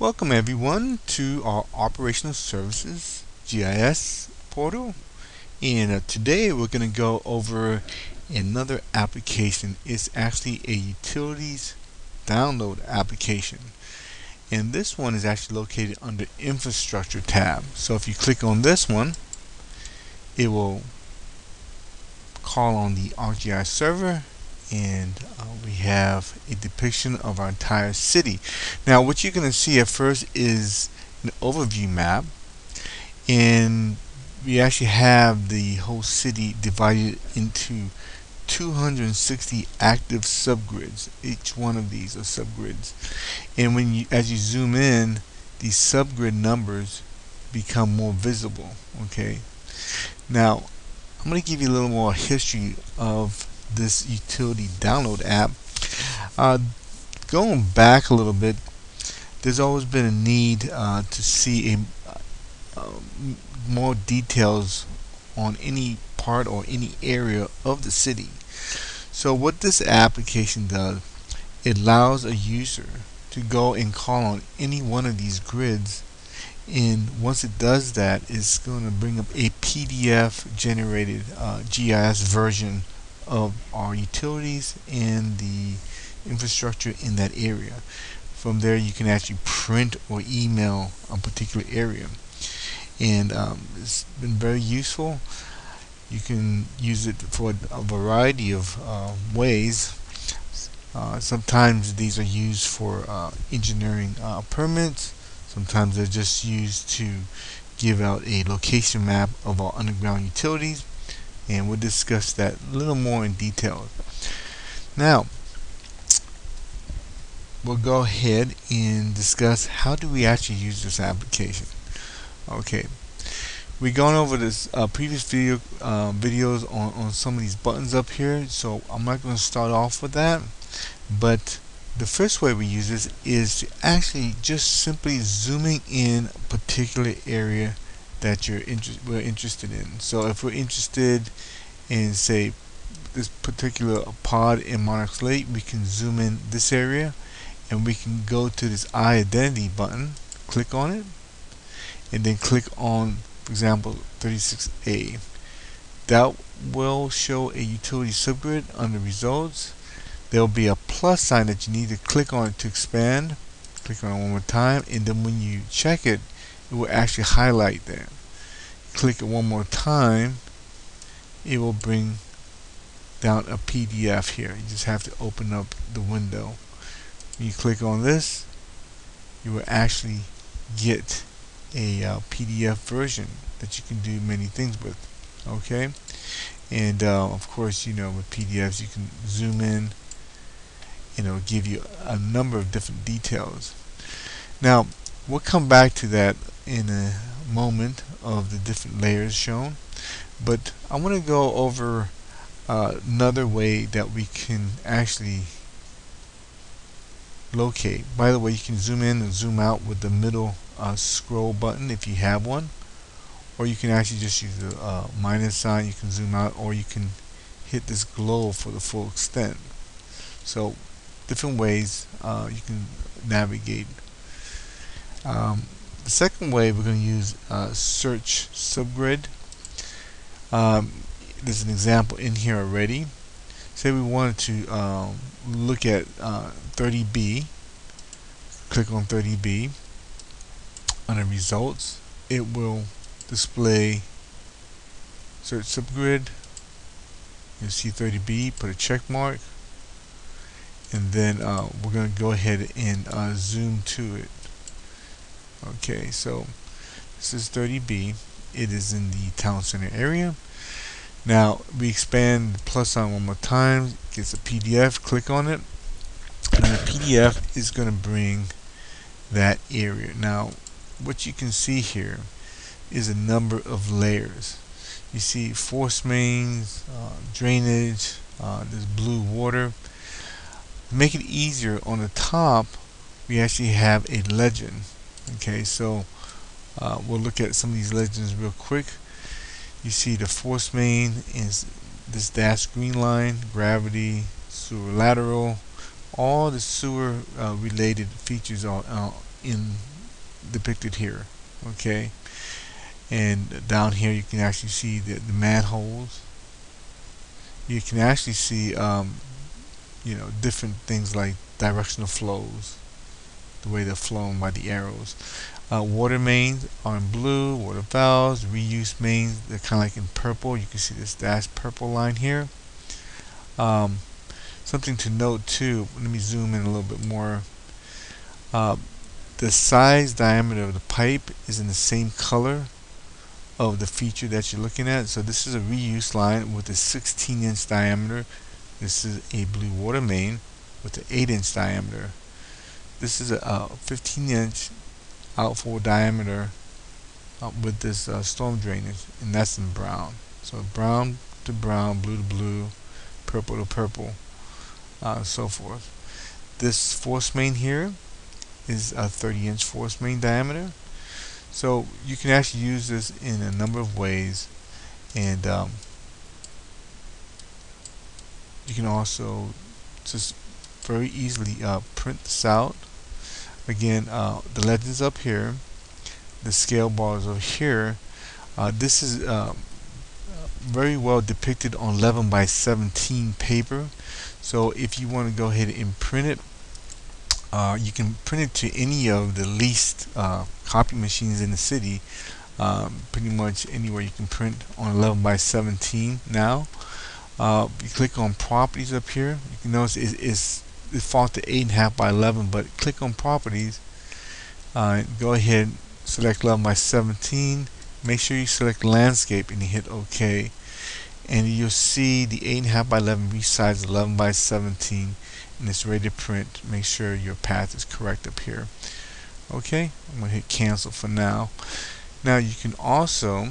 Welcome everyone to our Operational Services GIS portal and uh, today we're going to go over another application. It's actually a utilities download application and this one is actually located under infrastructure tab so if you click on this one it will call on the ArcGIS server and uh, we have a depiction of our entire city. Now what you're going to see at first is an overview map and we actually have the whole city divided into 260 active subgrids. Each one of these are subgrids. And when you as you zoom in, these subgrid numbers become more visible. Okay. Now I'm going to give you a little more history of this utility download app. Uh, going back a little bit, there's always been a need uh, to see a, uh, more details on any part or any area of the city. So what this application does, it allows a user to go and call on any one of these grids and once it does that it's going to bring up a PDF generated uh, GIS version of our utilities and the infrastructure in that area. From there you can actually print or email a particular area and um, it's been very useful. You can use it for a variety of uh, ways. Uh, sometimes these are used for uh, engineering uh, permits. Sometimes they're just used to give out a location map of our underground utilities and we'll discuss that a little more in detail. Now, we'll go ahead and discuss how do we actually use this application. Okay, we've gone over this uh, previous video uh, videos on, on some of these buttons up here, so I'm not going to start off with that. But the first way we use this is to actually just simply zooming in a particular area that you're inter we're interested in. So if we're interested in say this particular pod in Monarch Lakes, we can zoom in this area and we can go to this identity button, click on it, and then click on, example, 36A. That will show a utility subgrid under results. There will be a plus sign that you need to click on to expand. Click on it one more time, and then when you check it, it will actually highlight that. Click it one more time, it will bring down a PDF here. You just have to open up the window. When you click on this, you will actually get a uh, PDF version that you can do many things with. Okay, and uh, of course, you know with PDFs you can zoom in and it'll give you a number of different details. Now, we'll come back to that in a moment of the different layers shown but I want to go over uh, another way that we can actually locate by the way you can zoom in and zoom out with the middle uh, scroll button if you have one or you can actually just use the uh, minus sign you can zoom out or you can hit this globe for the full extent so different ways uh, you can navigate um, the second way we're going to use uh, search subgrid. Um, there's an example in here already. Say we wanted to um, look at uh, 30B. Click on 30B. Under results, it will display search subgrid. You see 30B, put a check mark, and then uh, we're going to go ahead and uh, zoom to it. Okay, so this is 30B. It is in the town center area. Now we expand the plus sign one more time, gets a PDF, click on it, and the PDF is going to bring that area. Now what you can see here is a number of layers. You see force mains, uh, drainage, uh, there's blue water. To make it easier on the top, we actually have a legend okay so Uh, we'll look at some of these legends real quick. You see the force main is this dashed green line, gravity, sewer lateral, all the sewer uh, related features are uh, in depicted here okay? And down here you can actually see the, the manholes. You can actually see um, you know different things like directional flows the way they're flown by the arrows. Uh, water mains are in blue water valves reuse mains they're kind of like in purple. You can see this dashed purple line here. Um, something to note too let me zoom in a little bit more. Uh, the size diameter of the pipe is in the same color of the feature that you're looking at. So this is a reuse line with a 16 inch diameter. This is a blue water main with an 8 inch diameter. This is a 15 inch outflow diameter uh, with this uh, storm drainage and that's in brown. So brown to brown, blue to blue, purple to purple, uh, so forth. This force main here is a 30 inch force main diameter. So you can actually use this in a number of ways and um, you can also just very easily uh, print this out. Again, uh, the legends up here, the scale bars over here. Uh, this is um, very well depicted on 11 by 17 paper. So if you want to go ahead and print it uh, you can print it to any of the least uh, copy machines in the city um, pretty much anywhere you can print on 11 by 17 now. Uh, you click on properties up here. You can notice it's, it's default to 8.5 by 11 but click on properties. Uh, go ahead select 11 by 17 make sure you select landscape and you hit OK. And you'll see the 8.5 by 11 resize 11 by 17 and it's ready to print. Make sure your path is correct up here. Okay I'm gonna hit cancel for now. Now you can also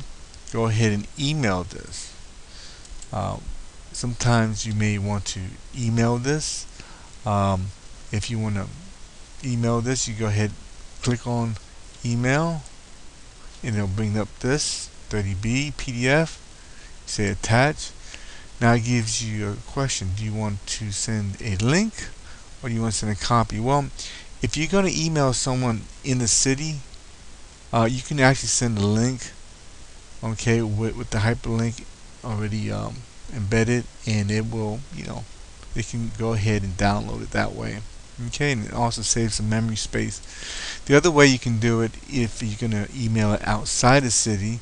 go ahead and email this. Um, sometimes you may want to email this. Um, if you want to email this you go ahead click on email and it'll bring up this 30b PDF say attach now it gives you a question. Do you want to send a link or do you want to send a copy? Well, if you're going to email someone in the city, uh, you can actually send a link, okay, with, with the hyperlink already um, embedded, and it will, you know, they can go ahead and download it that way. Okay, and it also saves some memory space. The other way you can do it, if you're going to email it outside the city,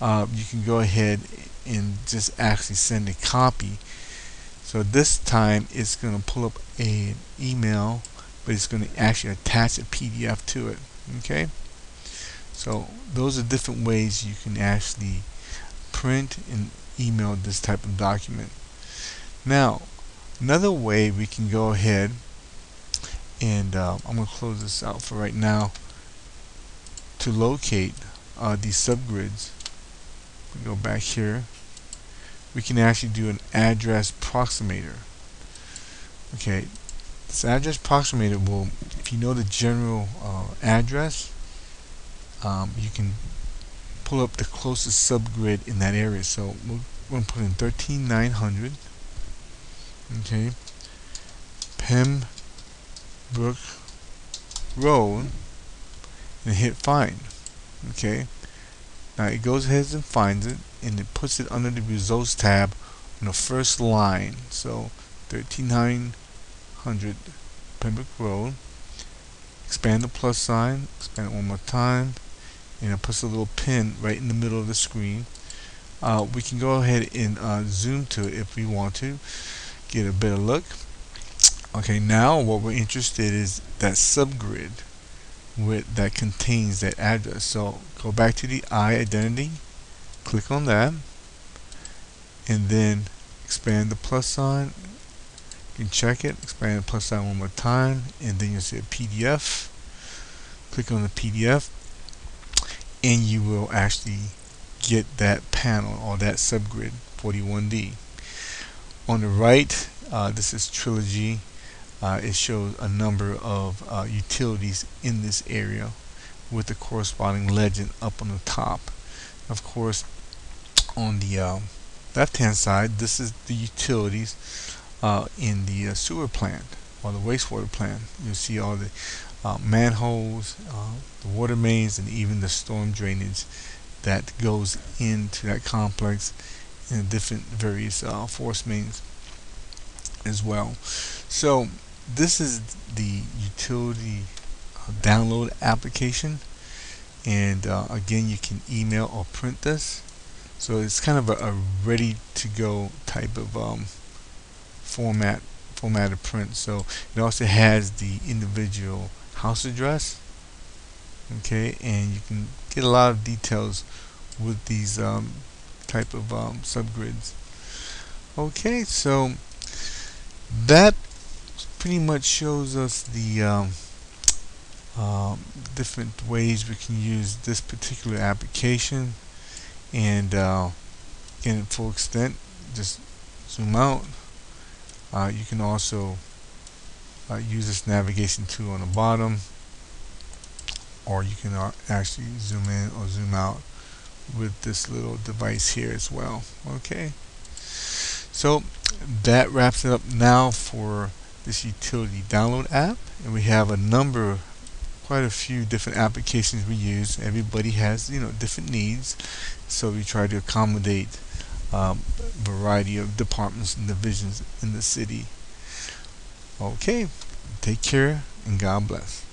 uh, you can go ahead and just actually send a copy. So this time it's going to pull up an email, but it's going to actually attach a PDF to it. Okay. So those are different ways you can actually print and email this type of document. Now, another way we can go ahead and uh, I'm going to close this out for right now to locate uh, these subgrids. We go back here we can actually do an address proximator. Okay, this address proximator will, if you know the general uh, address, um, you can pull up the closest subgrid in that area. So we're going to put in 13900. Okay, Pembroke Road, and hit find. Okay, now it goes ahead and finds it and it puts it under the results tab on the first line. So 13900 Pembroke Road. Expand the plus sign, expand it one more time, and it puts a little pin right in the middle of the screen. Uh, we can go ahead and uh, zoom to it if we want to get a better look. Okay, now what we're interested is that subgrid with that contains that address. So go back to the I identity click on that and then expand the plus sign. You can check it expand the plus sign one more time and then you'll see a PDF click on the PDF and you will actually get that panel or that subgrid 41D on the right uh, this is Trilogy. Uh, it shows a number of uh, utilities in this area with the corresponding legend up on the top. Of course, on the uh, left-hand side, this is the utilities uh, in the uh, sewer plant or the wastewater plant. You'll see all the uh, manholes, uh, the water mains, and even the storm drainage that goes into that complex and different various uh, force mains as well. So this is the utility download application. And uh, again you can email or print this. So it's kind of a, a ready to go type of um, format formatted print. So it also has the individual house address okay? And you can get a lot of details with these um, type of um, subgrids. Okay so that pretty much shows us the um, different ways we can use this particular application. And uh, in full extent just zoom out. Uh, you can also uh, use this navigation tool on the bottom. Or you can uh, actually zoom in or zoom out with this little device here as well. Okay. So that wraps it up now for this utility download app. And we have a number quite a few different applications we use. Everybody has you know different needs. So we try to accommodate um, variety of departments and divisions in the city. Okay. Take care and God bless